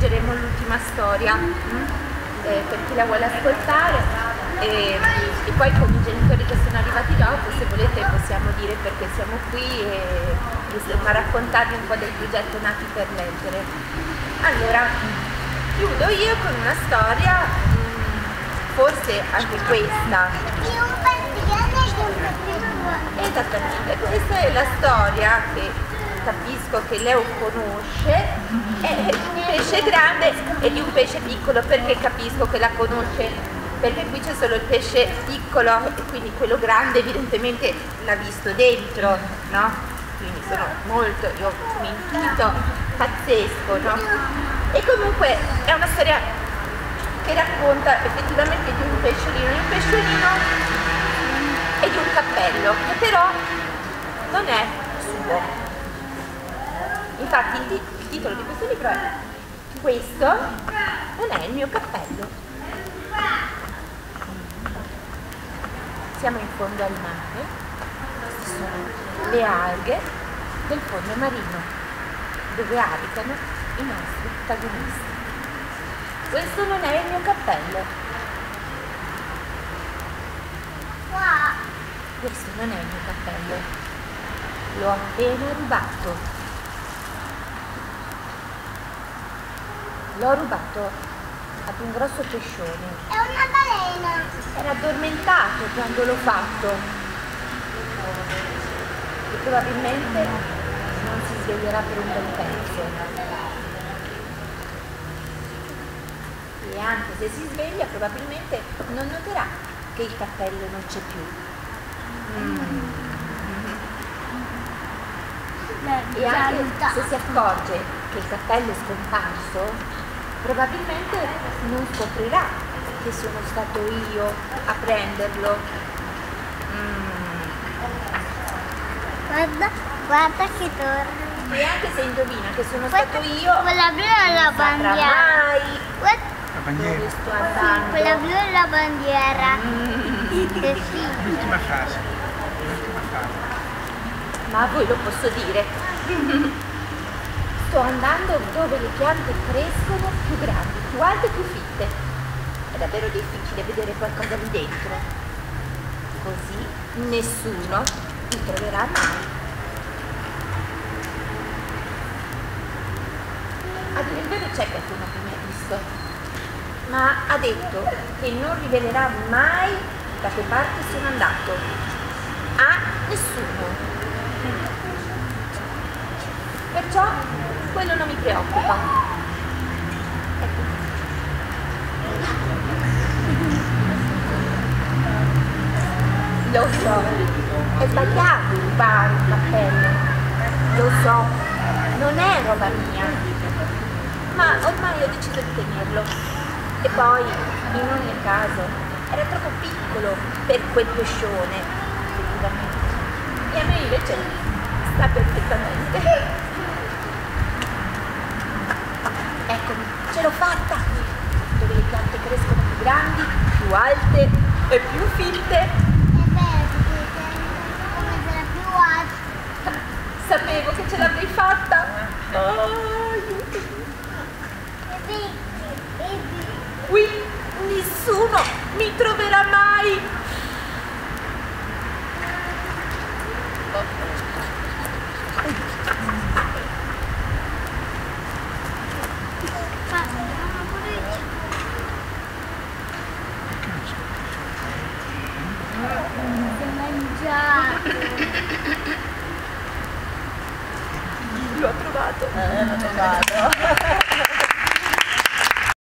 leggeremo l'ultima storia eh, per chi la vuole ascoltare e, e, poi con i genitori che sono arrivati dopo se volete possiamo dire perché siamo qui e, e raccontarvi un po' del progetto Nati per leggere. Allora, chiudo io con una storia, mm, forse anche questa. Esattamente, questa è la storia che capisco che Leo conosce è un pesce grande e di un pesce piccolo perché capisco che la conosce perché qui c'è solo il pesce piccolo e quindi quello grande evidentemente l'ha visto dentro no? quindi sono molto io un intuito pazzesco no? e comunque è una storia che racconta effettivamente di un pesciolino di un pesciolino e di un cappello che però non è suo Infatti il, il titolo di questo libro è Questo non è il mio cappello. Siamo in fondo al mare, queste sono le alghe del fondo marino, dove abitano i nostri protagonisti. Questo non è il mio cappello. Questo non è il mio cappello. L'ho appena rubato. L'ho rubato ad un grosso pescione. È una balena. Era addormentato quando l'ho fatto. E probabilmente non si sveglierà per un bel pezzo. E anche se si sveglia probabilmente non noterà che il cappello non c'è più. Mm. E anche se si accorge che il cappello è scomparso, probabilmente non scoprirà che sono stato io a prenderlo. Mm. Guarda, guarda che torna. E anche se indovina che sono stato io, quella blu è la bandiera. mai la bandiera. andando. Quella blu è la bandiera. Mm. Che sì. L'ultima frase. L'ultima frase. Ma a voi lo posso dire. Sto andando dove le piante crescono più grandi, più alte e più fitte. È davvero difficile vedere qualcosa lì dentro. Così nessuno mi troverà mai. A dire il vero c'è qualcuno che mi ha visto, ma ha detto che non rivelerà mai da che parte sono andato. A nessuno. Perciò quello non mi preoccupa. Lo so, è sbagliato rubare un cappello. Lo so, non è roba mia. Ma ormai ho deciso di tenerlo. E poi, in ogni caso, era troppo piccolo per quel pescione, effettivamente. E a me invece sta perfettamente. Eccomi, ce l'ho fatta! Dove le piante crescono più grandi, più alte e più fitte. È vero, come sarà più alta. Sapevo che ce l'avrei fatta. Oh. Qui nessuno mi troverà mai. Ma mamma pure si è mangiato. L'ho trovato. Eh, l'ho trovato.